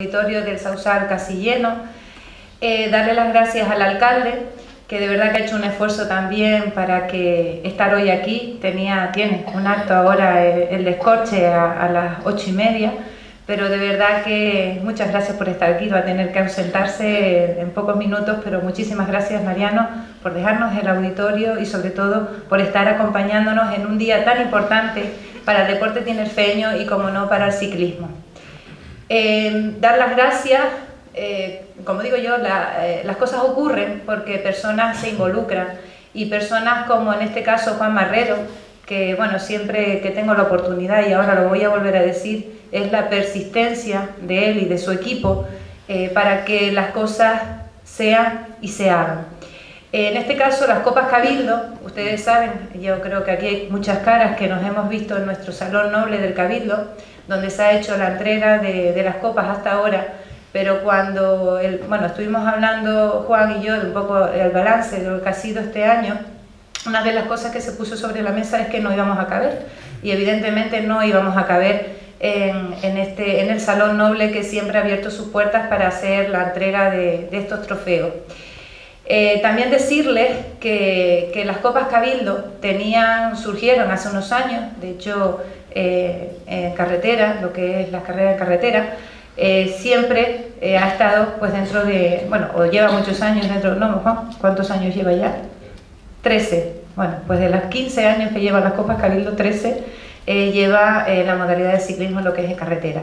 auditorio del Sausal casi lleno. Eh, darle las gracias al alcalde, que de verdad que ha hecho un esfuerzo también para que estar hoy aquí. Tenía, tiene un acto ahora, eh, el descorche a, las ocho y media, pero de verdad que muchas gracias por estar aquí. Va a tener que ausentarse en pocos minutos, pero muchísimas gracias Mariano por dejarnos el auditorio y sobre todo por estar acompañándonos en un día tan importante para el deporte tinerfeño y como no para el ciclismo. Eh, dar las gracias, eh, como digo yo, eh, las cosas ocurren porque personas se involucran y personas como en este caso Juan Marrero, que bueno, siempre que tengo la oportunidad y ahora lo voy a volver a decir, es la persistencia de él y de su equipo para que las cosas sean y se hagan. En este caso, las copas Cabildo, ustedes saben, yo creo que aquí hay muchas caras que nos hemos visto en nuestro Salón Noble del Cabildo, donde se ha hecho la entrega de, las copas hasta ahora, pero cuando, el, bueno, estuvimos hablando Juan y yo de un poco el balance de lo que ha sido este año, una de las cosas que se puso sobre la mesa es que no íbamos a caber, y evidentemente no íbamos a caber en, este, en el Salón Noble que siempre ha abierto sus puertas para hacer la entrega de, estos trofeos. Eh, también decirles que, que, las Copas Cabildo tenían, surgieron hace unos años, de hecho eh, en carretera, lo que es la carrera de carretera, eh, siempre ha estado pues dentro de, bueno, o lleva muchos años dentro, no, ¿cuántos años lleva ya? 13. Bueno, pues de los 15 años que lleva las Copas Cabildo 13, lleva la modalidad de ciclismo lo que es en carretera.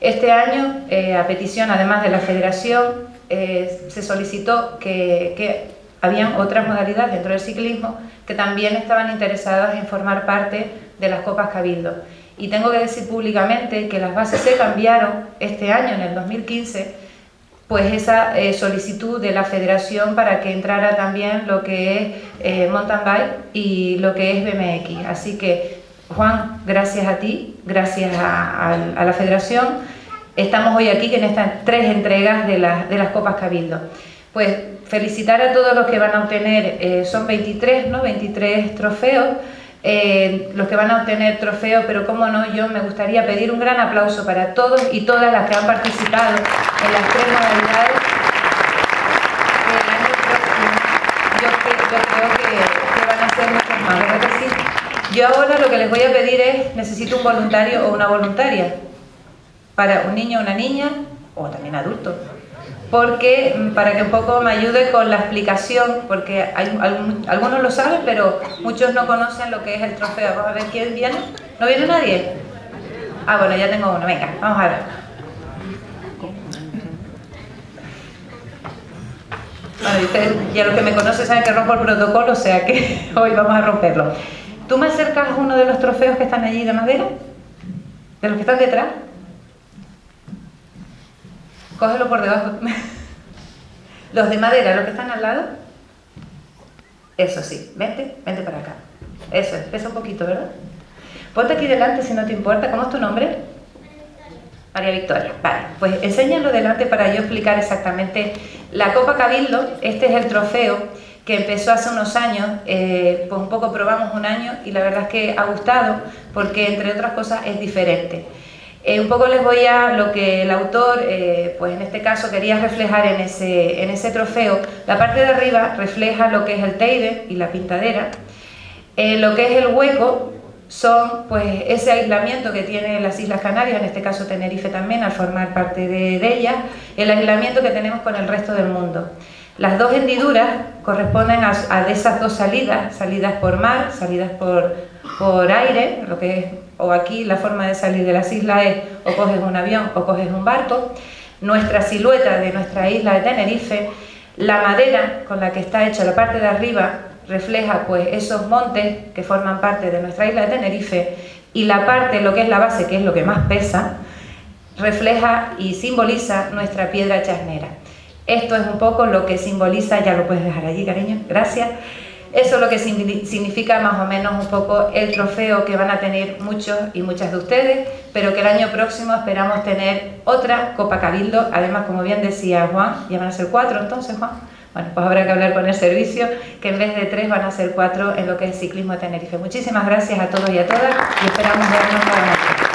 Este año, a petición además de la federación, se solicitó que, que habían otras modalidades dentro del ciclismo que también estaban interesadas en formar parte de las Copas Cabildo. Y tengo que decir públicamente que las bases se cambiaron este año, en el 2015, pues esa eh, solicitud de la federación para que entrara también lo que es eh, mountain bike y lo que es BMX. Así que, Juan, gracias a ti, gracias a, la federación, estamos hoy aquí en estas tres entregas de, de las Copas Cabildo. Pues felicitar a todos los que van a obtener, eh, son 23, ¿no? 23 trofeos. Eh, los que van a obtener trofeos, pero como no, yo me gustaría pedir un gran aplauso para todos y todas las que han participado en las tres modalidades. yo, creo van a ser muchos más, Yo ahora lo que les voy a pedir es, necesito un voluntario o una voluntaria para un niño o una niña, o también adulto, porque mm, para que un poco me ayude con la explicación, porque algunos lo saben, pero muchos no conocen lo que es el trofeo. Vamos a ver quién viene. ¿No viene nadie? Ah, bueno, ya tengo uno. Venga, vamos a ver. Bueno, ustedes, ya los que me conocen saben que rompo el protocolo, o sea que hoy vamos a romperlo. ¿Tú me acercas uno de los trofeos que están allí de madera? ¿De los que están detrás? Cógelo por debajo. Los de madera, los que están al lado. Eso sí, vente, vente para acá. Eso es, pesa un poquito, ¿verdad? Ponte aquí delante si no te importa. ¿Cómo es tu nombre? María Victoria. Vale, pues enséñalo delante para yo explicar exactamente. La Copa Cabildo, este es el trofeo que empezó hace unos años, eh, pues un poco probamos un año y la verdad es que ha gustado porque entre otras cosas es diferente. Eh, un poco les voy a lo que el autor, eh, pues en este caso quería reflejar en ese, en ese trofeo. La parte de arriba refleja lo que es el teide y la pintadera. Eh, lo que es el hueco son pues ese aislamiento que tienen las Islas Canarias, en este caso Tenerife también, al formar parte de, de ellas, el aislamiento que tenemos con el resto del mundo. Las dos hendiduras corresponden a, a esas dos salidas, salidas por mar, salidas por, por aire, lo que es o aquí la forma de salir de las islas es o coges un avión o coges un barco, nuestra silueta de nuestra isla de Tenerife, la madera con la que está hecha la parte de arriba refleja pues esos montes que forman parte de nuestra isla de Tenerife y la parte, lo que es la base, que es lo que más pesa, refleja y simboliza nuestra piedra charnera. Esto es un poco lo que simboliza, ya lo puedes dejar allí cariño, gracias, eso es lo que significa más o menos un poco el trofeo que van a tener muchos y muchas de ustedes, pero que el año próximo esperamos tener otra Copa Cabildo, además como bien decía Juan, ya van a ser cuatro entonces Juan. Bueno, pues habrá que hablar con el servicio, que en vez de tres van a ser cuatro en lo que es ciclismo de Tenerife. Muchísimas gracias a todos y a todas y esperamos vernos nuevamente.